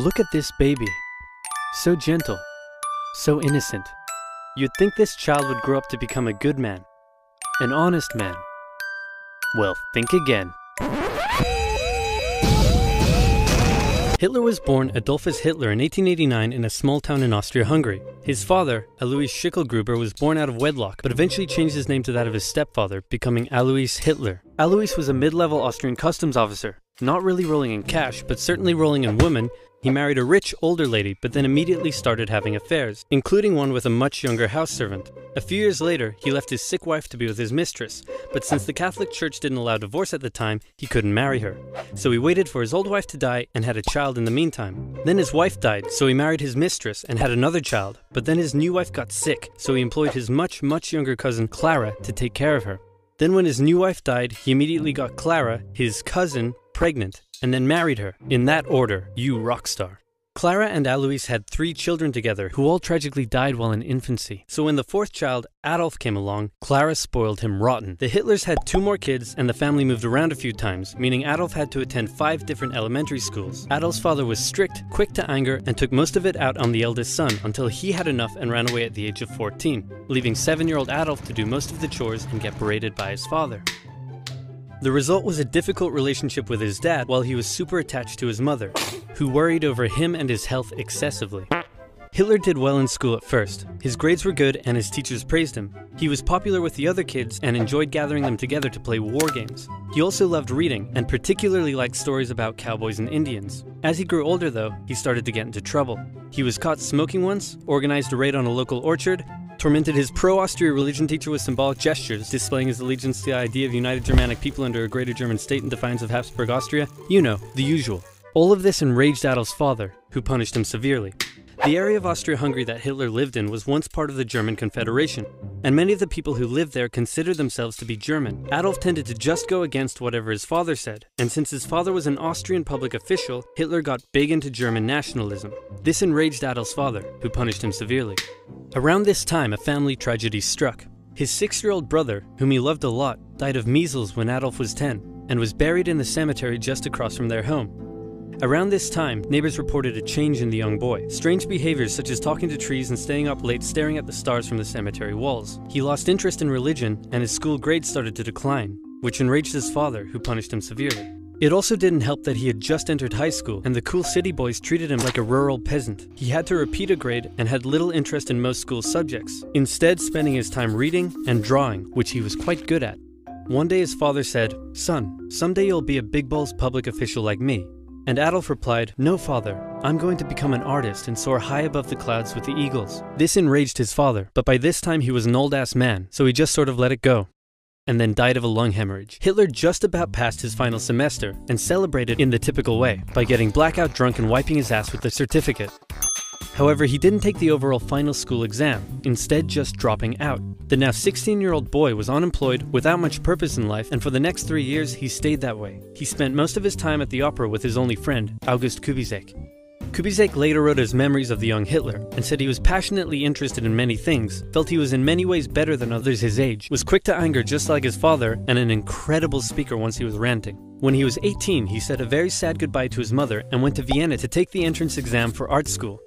Look at this baby. So gentle, so innocent. You'd think this child would grow up to become a good man, an honest man. Well, think again. Hitler was born Adolphus Hitler in 1889 in a small town in Austria-Hungary. His father, Alois Schicklgruber, was born out of wedlock, but eventually changed his name to that of his stepfather, becoming Alois Hitler. Alois was a mid-level Austrian customs officer, not really rolling in cash, but certainly rolling in women, he married a rich older lady, but then immediately started having affairs, including one with a much younger house servant. A few years later, he left his sick wife to be with his mistress, but since the Catholic Church didn't allow divorce at the time, he couldn't marry her. So he waited for his old wife to die and had a child in the meantime. Then his wife died, so he married his mistress and had another child, but then his new wife got sick, so he employed his much, much younger cousin Clara to take care of her. Then when his new wife died, he immediately got Clara, his cousin, pregnant, and then married her. In that order, you rock star. Clara and Alois had three children together, who all tragically died while in infancy. So when the fourth child, Adolf, came along, Clara spoiled him rotten. The Hitlers had two more kids, and the family moved around a few times, meaning Adolf had to attend five different elementary schools. Adolf's father was strict, quick to anger, and took most of it out on the eldest son until he had enough and ran away at the age of 14, leaving seven-year-old Adolf to do most of the chores and get berated by his father. The result was a difficult relationship with his dad while he was super attached to his mother, who worried over him and his health excessively. Hitler did well in school at first. His grades were good and his teachers praised him. He was popular with the other kids and enjoyed gathering them together to play war games. He also loved reading and particularly liked stories about cowboys and Indians. As he grew older though, he started to get into trouble. He was caught smoking once, organized a raid on a local orchard, tormented his pro-Austria religion teacher with symbolic gestures, displaying his allegiance to the idea of united Germanic people under a greater German state in defiance of Habsburg Austria. You know, the usual. All of this enraged Adolf's father, who punished him severely. The area of Austria-Hungary that Hitler lived in was once part of the German Confederation, and many of the people who lived there considered themselves to be German. Adolf tended to just go against whatever his father said, and since his father was an Austrian public official, Hitler got big into German nationalism. This enraged Adolf's father, who punished him severely. Around this time, a family tragedy struck. His six-year-old brother, whom he loved a lot, died of measles when Adolf was 10, and was buried in the cemetery just across from their home. Around this time, neighbors reported a change in the young boy. Strange behaviors such as talking to trees and staying up late staring at the stars from the cemetery walls. He lost interest in religion, and his school grades started to decline, which enraged his father, who punished him severely. It also didn't help that he had just entered high school, and the cool city boys treated him like a rural peasant. He had to repeat a grade and had little interest in most school subjects, instead spending his time reading and drawing, which he was quite good at. One day his father said, Son, someday you'll be a big balls public official like me. And Adolf replied, No, father, I'm going to become an artist and soar high above the clouds with the eagles. This enraged his father, but by this time he was an old ass man, so he just sort of let it go. And then died of a lung hemorrhage. Hitler just about passed his final semester and celebrated in the typical way by getting blackout drunk and wiping his ass with the certificate. However, he didn't take the overall final school exam, instead just dropping out. The now 16-year-old boy was unemployed, without much purpose in life, and for the next three years he stayed that way. He spent most of his time at the opera with his only friend, August Kubizek. Kubizek later wrote his memories of the young Hitler and said he was passionately interested in many things, felt he was in many ways better than others his age, was quick to anger just like his father, and an incredible speaker once he was ranting. When he was 18, he said a very sad goodbye to his mother and went to Vienna to take the entrance exam for art school.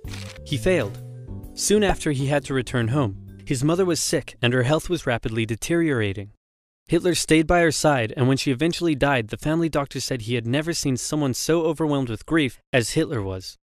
He failed. Soon after, he had to return home. His mother was sick and her health was rapidly deteriorating. Hitler stayed by her side, and when she eventually died, the family doctor said he had never seen someone so overwhelmed with grief as Hitler was.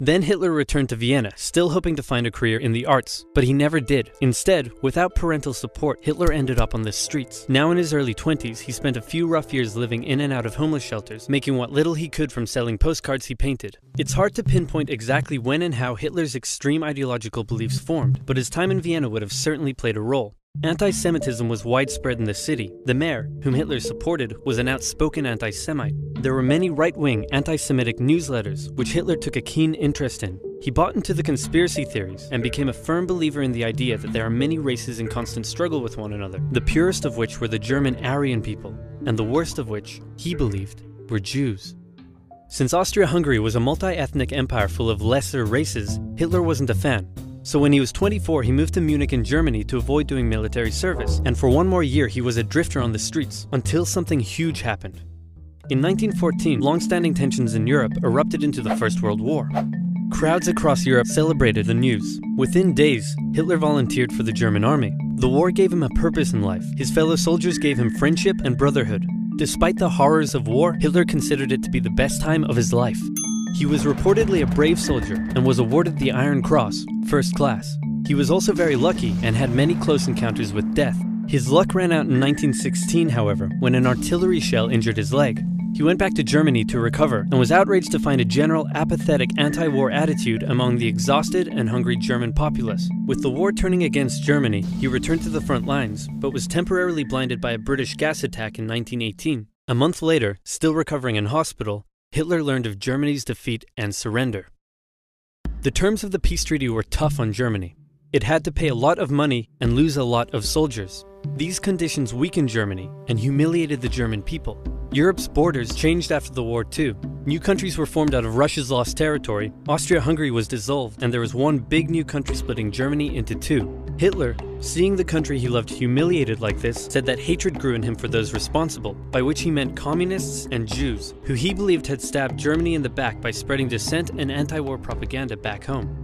Then Hitler returned to Vienna, still hoping to find a career in the arts, but he never did. Instead, without parental support, Hitler ended up on the streets. Now in his early 20s, he spent a few rough years living in and out of homeless shelters, making what little he could from selling postcards he painted. It's hard to pinpoint exactly when and how Hitler's extreme ideological beliefs formed, but his time in Vienna would have certainly played a role. Anti Semitism was widespread in the city. The mayor, whom Hitler supported, was an outspoken anti Semite. There were many right wing anti Semitic newsletters, which Hitler took a keen interest in. He bought into the conspiracy theories and became a firm believer in the idea that there are many races in constant struggle with one another, the purest of which were the German Aryan people, and the worst of which, he believed, were Jews. Since Austria Hungary was a multi ethnic empire full of lesser races, Hitler wasn't a fan. So when he was 24, he moved to Munich in Germany to avoid doing military service, and for one more year he was a drifter on the streets, until something huge happened. In 1914, long-standing tensions in Europe erupted into the First World War. Crowds across Europe celebrated the news. Within days, Hitler volunteered for the German army. The war gave him a purpose in life. His fellow soldiers gave him friendship and brotherhood. Despite the horrors of war, Hitler considered it to be the best time of his life. He was reportedly a brave soldier and was awarded the Iron Cross, first class. He was also very lucky and had many close encounters with death. His luck ran out in 1916, however, when an artillery shell injured his leg. He went back to Germany to recover and was outraged to find a general apathetic anti war attitude among the exhausted and hungry German populace. With the war turning against Germany, he returned to the front lines, but was temporarily blinded by a British gas attack in 1918. A month later, still recovering in hospital, Hitler learned of Germany's defeat and surrender. The terms of the peace treaty were tough on Germany. It had to pay a lot of money and lose a lot of soldiers. These conditions weakened Germany and humiliated the German people. Europe's borders changed after the war too. New countries were formed out of Russia's lost territory, Austria-Hungary was dissolved, and there was one big new country splitting Germany into two. Hitler, seeing the country he loved humiliated like this, said that hatred grew in him for those responsible, by which he meant communists and Jews, who he believed had stabbed Germany in the back by spreading dissent and anti-war propaganda back home.